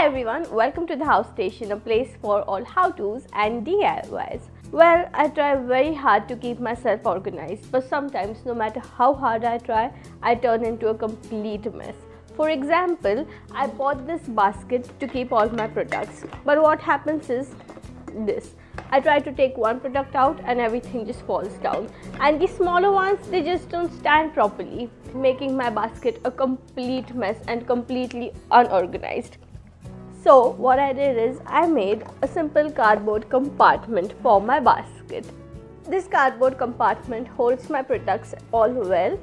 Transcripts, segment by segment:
Hi everyone, welcome to the HowStation, a place for all how-tos and DIYs. Well, I try very hard to keep myself organized, but sometimes no matter how hard I try, I turn into a complete mess. For example, I bought this basket to keep all my products, but what happens is this. I try to take one product out and everything just falls down. And the smaller ones, they just don't stand properly, making my basket a complete mess and completely unorganized. So what I did is I made a simple cardboard compartment for my basket. This cardboard compartment holds my products all well.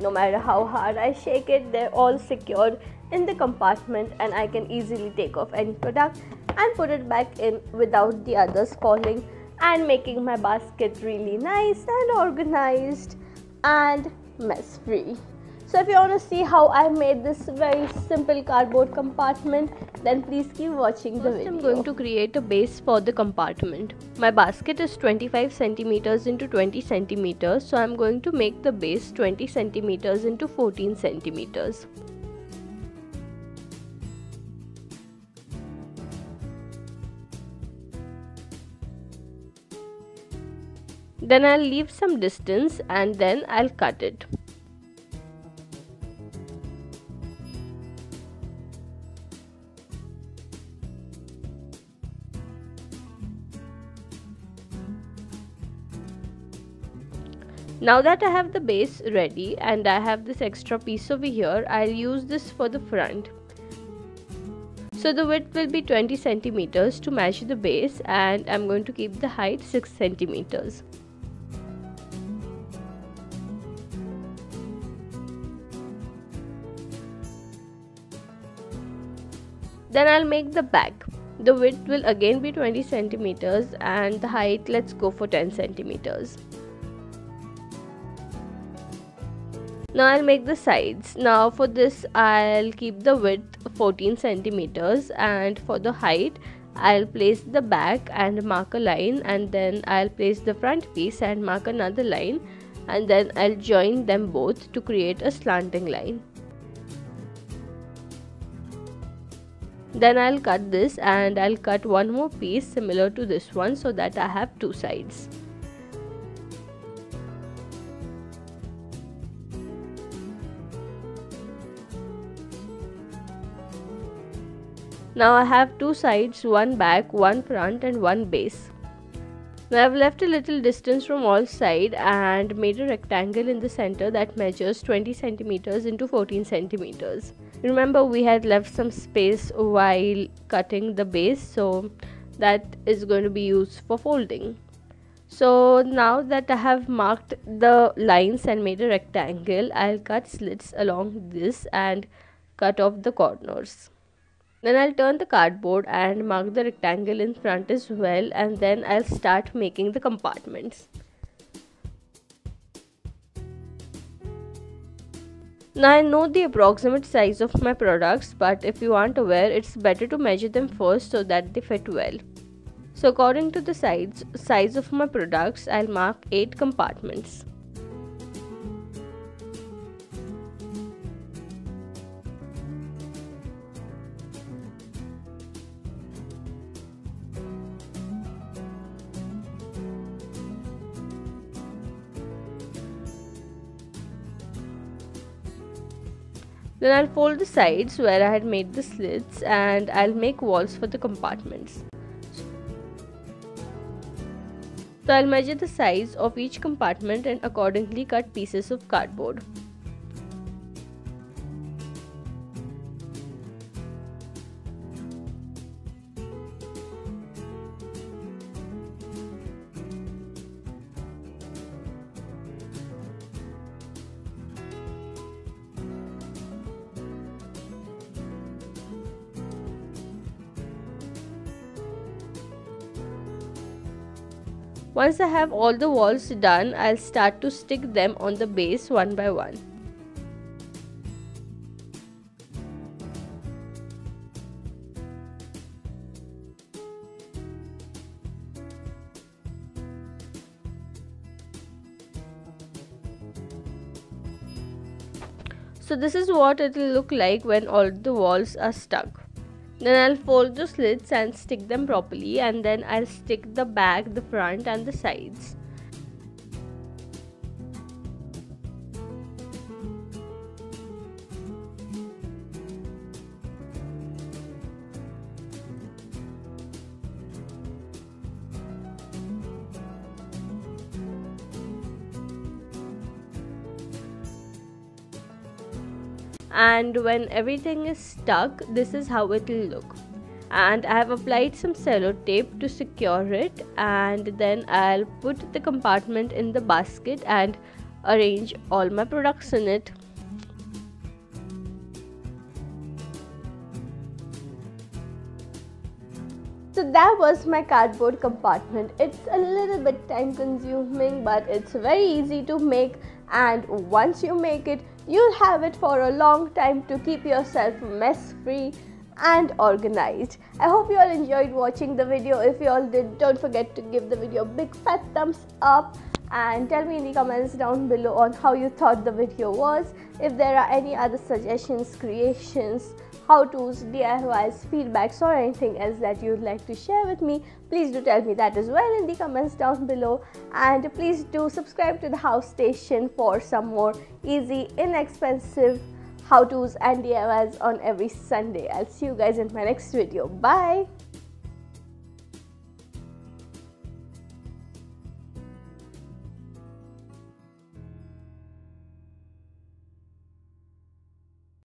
No matter how hard I shake it, they're all secured in the compartment and I can easily take off any product and put it back in without the others falling and making my basket really nice and organized and mess free. So if you want to see how I made this very simple cardboard compartment, then please keep watching the First video. I'm going to create a base for the compartment. My basket is 25 centimeters into 20 centimeters, so I'm going to make the base 20 centimeters into 14 centimeters. Then I'll leave some distance and then I'll cut it. Now that I have the base ready and I have this extra piece over here, I'll use this for the front. So the width will be 20 centimeters to match the base and I'm going to keep the height 6 centimeters. Then I'll make the back. The width will again be 20 centimeters and the height let's go for 10 centimeters. Now I'll make the sides. Now for this I'll keep the width 14 centimeters and for the height I'll place the back and mark a line and then I'll place the front piece and mark another line and then I'll join them both to create a slanting line. Then I'll cut this and I'll cut one more piece similar to this one so that I have two sides Now I have two sides, one back, one front and one base. Now I've left a little distance from all sides and made a rectangle in the center that measures 20 centimeters into 14 centimeters. Remember we had left some space while cutting the base so that is going to be used for folding. So now that I have marked the lines and made a rectangle, I'll cut slits along this and cut off the corners. Then I'll turn the cardboard and mark the rectangle in front as well and then I'll start making the compartments. Now I know the approximate size of my products but if you aren't aware it's better to measure them first so that they fit well. So according to the size, size of my products I'll mark 8 compartments. Then I'll fold the sides where I had made the slits and I'll make walls for the compartments. So I'll measure the size of each compartment and accordingly cut pieces of cardboard. Once I have all the walls done, I'll start to stick them on the base one by one. So this is what it will look like when all the walls are stuck. Then I'll fold the slits and stick them properly and then I'll stick the back, the front and the sides. And when everything is stuck this is how it will look and I have applied some cello tape to secure it and then I'll put the compartment in the basket and arrange all my products in it. That was my cardboard compartment. It's a little bit time consuming but it's very easy to make and once you make it you'll have it for a long time to keep yourself mess free and organized. I hope you all enjoyed watching the video. If you all did, don't forget to give the video a big fat thumbs up and tell me in the comments down below on how you thought the video was. If there are any other suggestions, creations, how-tos, DIYs, feedbacks or anything else that you'd like to share with me, please do tell me that as well in the comments down below and please do subscribe to the HowStation for some more easy, inexpensive how-tos and DIYs on every Sunday. I'll see you guys in my next video. Bye!